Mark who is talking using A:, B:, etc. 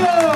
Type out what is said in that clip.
A: querido!